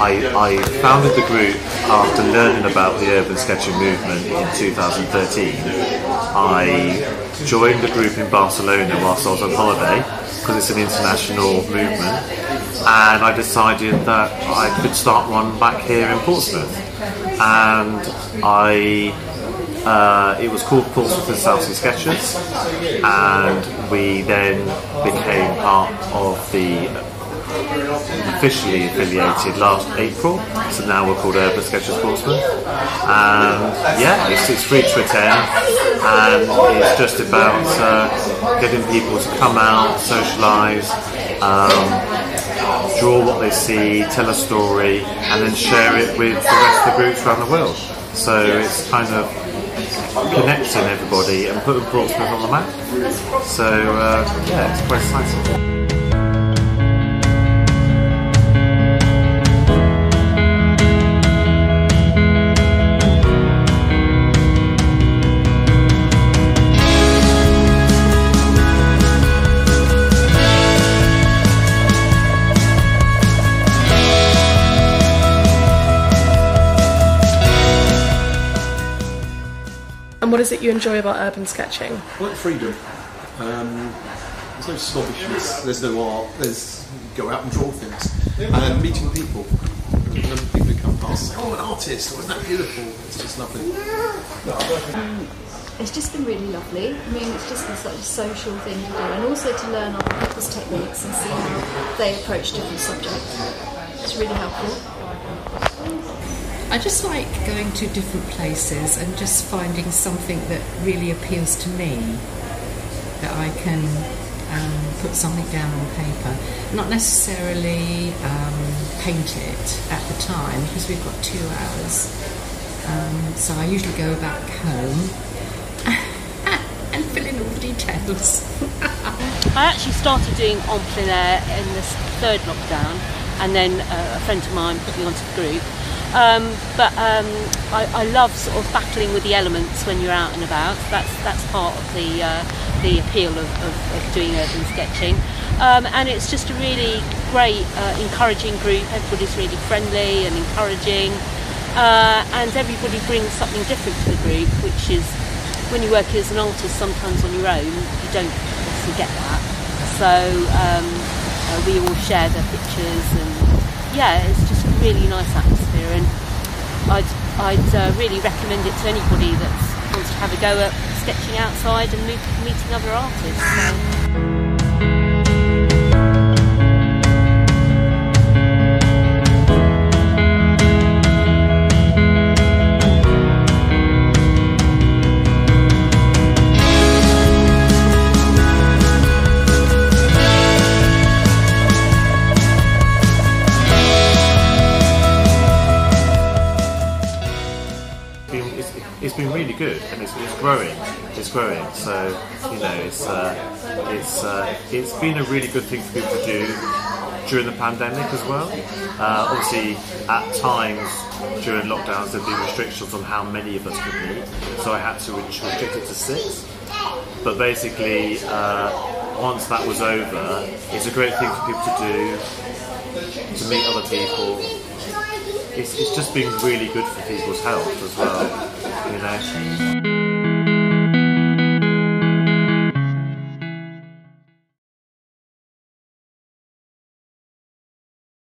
I founded the group after learning about the urban sketching movement in 2013. I joined the group in Barcelona whilst I was on holiday because it's an international movement, and I decided that I could start one back here in Portsmouth. And I uh, it was called Portsmouth and Southsea Sketchers, and we then became part of the officially affiliated last April, so now we're called Urban Sketchers Portsmouth. And yeah, it's, it's free to attend, and it's just about uh, getting people to come out, socialise, um, draw what they see, tell a story, and then share it with the rest of the groups around the world. So it's kind of connecting everybody and putting Portsmouth on the map. So uh, yeah, it's quite exciting. And what is it you enjoy about urban sketching? I like freedom. Um, there's no snobbishness, there's no art, there's go out and draw things. And meeting people. And people who come past say, oh, an artist, oh, isn't that beautiful? It's just lovely. It's just been really lovely. I mean, it's just a sort of social thing to do, and also to learn other people's techniques and see how they approach different subjects. It's really helpful. I just like going to different places and just finding something that really appeals to me, that I can um, put something down on paper. Not necessarily um, paint it at the time because we've got two hours. Um, so I usually go back home and fill in all the details. I actually started doing en plein air in the third lockdown, and then uh, a friend of mine put me onto the group. Um, but um, I, I, love sort of battling with the elements when you're out and about. That's that's part of the uh, the appeal of, of, of, doing urban sketching. Um, and it's just a really great, uh, encouraging group. Everybody's really friendly and encouraging, uh, and everybody brings something different to the group, which is when you work as an artist sometimes on your own, you don't obviously get that. So um, uh, we all share the pictures and yeah, it's just really nice and I'd I'd uh, really recommend it to anybody that wants to have a go at sketching outside and meeting other artists. So. It's been really good and it's, it's growing. It's growing. So you know, it's uh, it's uh, it's been a really good thing for people to do during the pandemic as well. Uh, obviously, at times during lockdowns, there've been restrictions on how many of us could meet, so I had to restrict it to six. But basically, uh, once that was over, it's a great thing for people to do to meet other people. It's, it's just been really good for people's health as well you know.